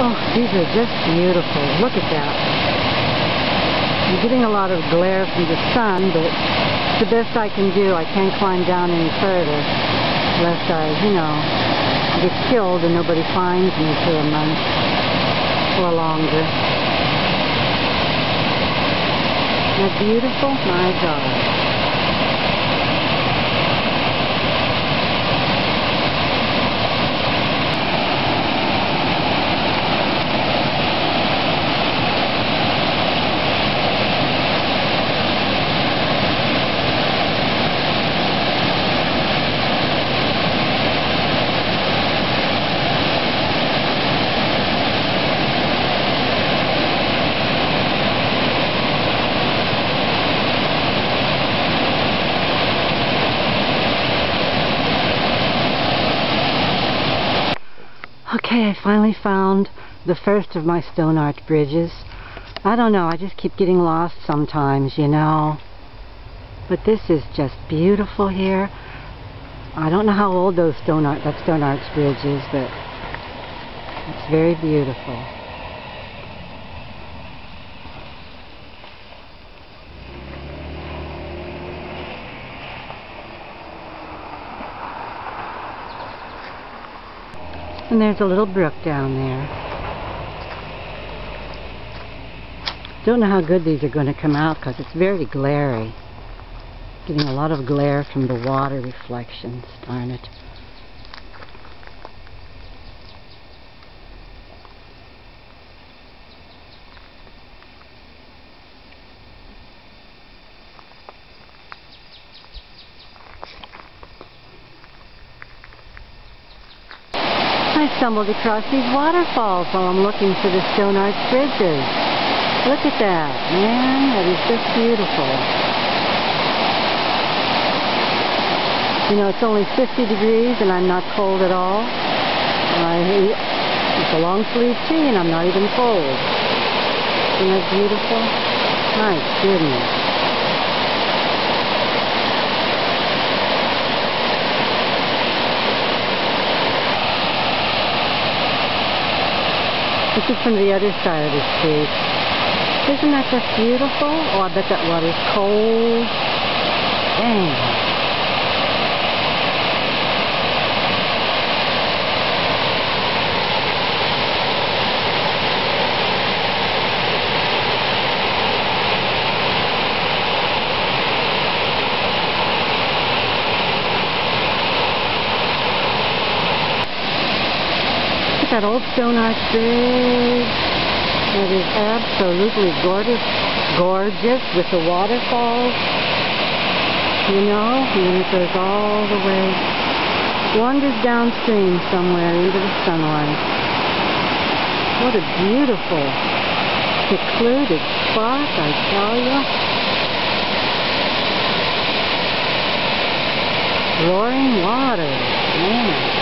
Oh, these are just beautiful. Look at that. I'm getting a lot of glare from the sun, but it's the best I can do. I can't climb down any further, lest I, you know, get killed and nobody finds me for a month or longer. Isn't that beautiful? My God. Okay, I finally found the first of my stone arch bridges. I don't know, I just keep getting lost sometimes, you know. But this is just beautiful here. I don't know how old those stone arch, that stone arch bridge is, but it's very beautiful. And there's a little brook down there. Don't know how good these are going to come out because it's very glary. Getting a lot of glare from the water reflections, darn it. I stumbled across these waterfalls while I'm looking for the stone arch bridges. Look at that, man. That is just beautiful. You know, it's only 50 degrees and I'm not cold at all. I, it's a long sleeve tee and I'm not even cold. Isn't that beautiful? My goodness. This is from the other side of the street. Isn't that just beautiful? Oh, I bet that water's cold. Dang. That old stone arch bridge. It is absolutely gorgeous, gorgeous with the waterfalls. You know, and then it goes all the way, wanders downstream somewhere into the sunlight. What a beautiful, secluded spot, I tell you. Roaring water, man.